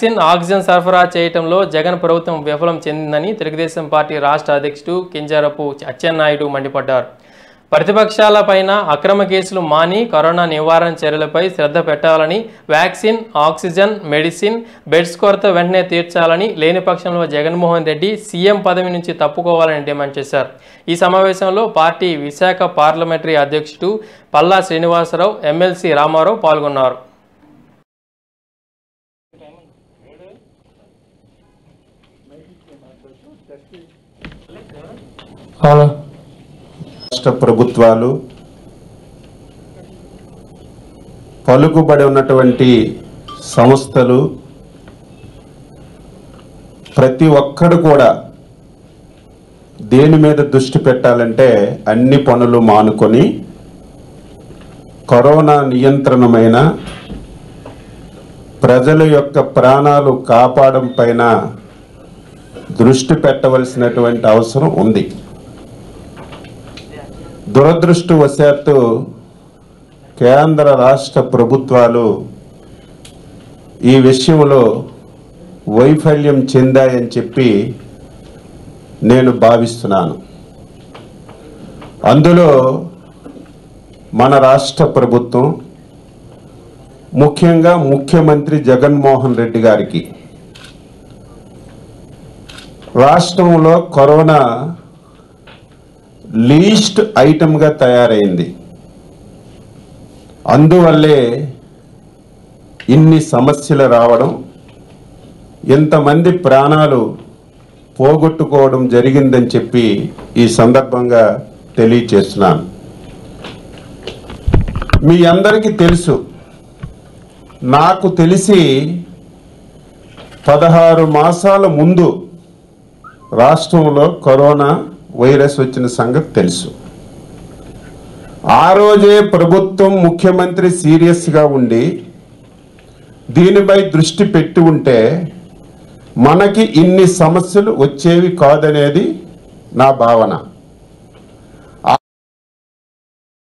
Vaccine oxygen సరఫరా చేయటంలో జగన్ ప్రభుత్వం విఫలం చెందిందని తెలుగుదేశం పార్టీ రాష్ట్ర అధ్యక్షుడు కింజారపు అచ్చెన్నాయుడు మండిపడ్డారు. ప్రతిపక్షాలపైన అక్రమ కేసులు మాని కరోనా నివారణ చర్యలపై శ్రద్ధ పెట్టాలని వ్యాక్సిన్ ఆక్సిజన్ మెడిసిన్ బెడ్స్ కొరత వెంటనే తీర్చాలని లేని పక్షంలో జగన్మోహన్ రెడ్డి సీఎం పదవి నుంచి తప్పుకోవాలని డిమాండ్ చేశారు. ఈ సమావేశంలో పార్టీ విశాఖ పార్లమెంటరీ అధ్యక్షుడు పల్లా శ్రీనివాసరావు ఎమ్మెల్సీ రామారావు పాల్గొన్నారు. రాష్ట్ర ప్రభుత్వాలు పలుకుబడి ఉన్నటువంటి సంస్థలు ప్రతి ఒక్కడు కూడా దేని మీద దృష్టి పెట్టాలంటే అన్ని పనులు మానుకొని కరోనా నియంత్రణమైన ప్రజల యొక్క ప్రాణాలు కాపాడడం పైన దృష్టి పెట్టవలసినటువంటి అవసరం ఉంది. దురదృష్టవశాత్తు కేంద్ర రాష్ట్ర ప్రభుత్వాలు ఈ విషయంలో వైఫల్యం చెందాయని చెప్పి నేను భావిస్తున్నాను. అందులో మన రాష్ట్ర ప్రభుత్వం ముఖ్యంగా ముఖ్యమంత్రి జగన్మోహన్ రెడ్డి గారికి రాష్ట్రంలో కరోనా లీస్ట్ ఐటమ్గా తయారైంది. అందువల్లే ఇన్ని సమస్యలు రావడం ఇంతమంది ప్రాణాలు పోగొట్టుకోవడం జరిగిందని చెప్పి ఈ సందర్భంగా తెలియచేస్తున్నాను. మీ అందరికీ తెలుసు నాకు తెలిసి పదహారు మాసాల ముందు రాష్ట్రంలో కరోనా వైరస్ వచ్చిన సంగతి తెలుసు. ఆ రోజే ప్రభుత్వం ముఖ్యమంత్రి సీరియస్గా ఉండి దీనిపై దృష్టి పెట్టి ఉంటే మనకి ఇన్ని సమస్యలు వచ్చేవి కాదనేది నా భావన.